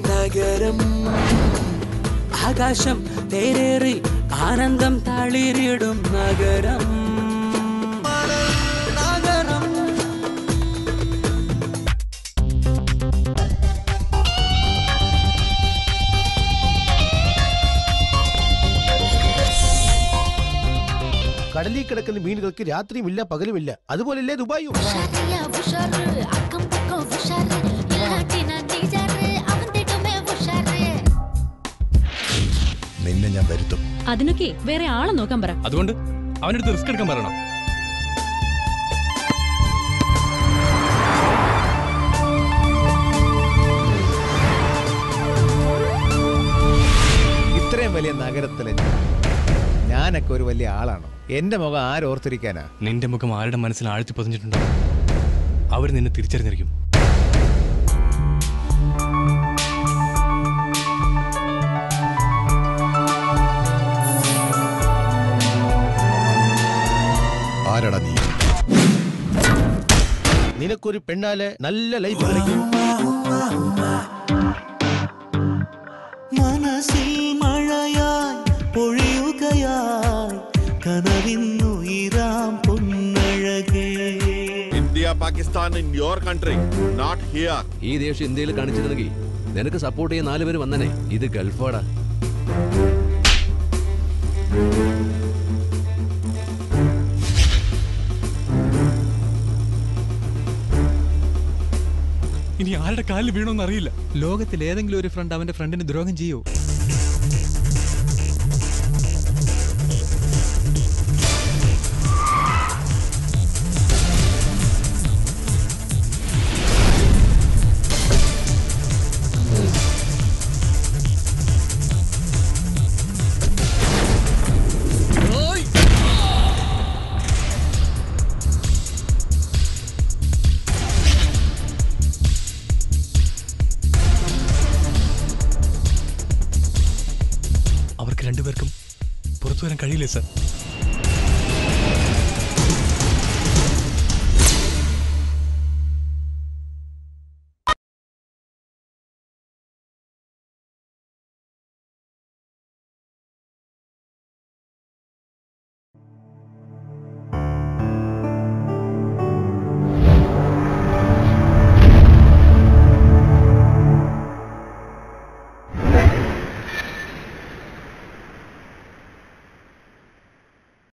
നഗരം. ആകാശം തേരേറി ആനന്ദം തളിരിടും നഗരം. കടലിൽ കിടക്കുന്ന മീനുകൾക്ക് രാത്രിയുമില്ല ഇല്ല അതുപോലല്ലേ ദുബായും. നിന്നെ ഞാൻ വരുത്തും. അതിനൊക്കെ വേറെ ആളെ നോക്കാൻ പറ. അതുകൊണ്ട് അവനടുത്ത് റിസ്ക് എടുക്കാൻ പറയണം. ഇത്രയും വലിയ നഗരത്തിലെ ഞാനൊക്കെ ഒരു വലിയ ആളാണ്? എന്റെ മുഖം ആരോർത്തിരിക്കാനാ നിന്റെ മുഖം ആരുടെ മനസ്സിൽ ആഴ്ത്തി പതിഞ്ഞിട്ടുണ്ടോ? അവർ നിന്നെ തിരിച്ചറിഞ്ഞിരിക്കും. ആരടാ നീ? നിനക്കൊരു പെണ്ണാലെ നല്ല ലൈഫ് കളിക്കും. ഇരാം പൊന്നഴകേ. ഇന്ത്യ പാകിസ്ഥാൻ കൺട്രി ഈ ദേഷ്യം ഇന്ത്യയിൽ കാണിച്ചിരുന്നെങ്കിൽ നിനക്ക് സപ്പോർട്ട് ചെയ്യാൻ നാലുപേര് വന്നനെ. ഇത് ഗൾഫാട. ഇനി ആരുടെ കാലിൽ വീണോന്നറിയില്ല ലോകത്തിൽ ഏതെങ്കിലും ഒരു ഫ്രണ്ട് അവന്റെ ഫ്രണ്ടിന് ദ്രോഹം ചെയ്യുമോ രണ്ടുപേർക്കും പുറത്തു വരാൻ കഴിയില്ലേ സർ?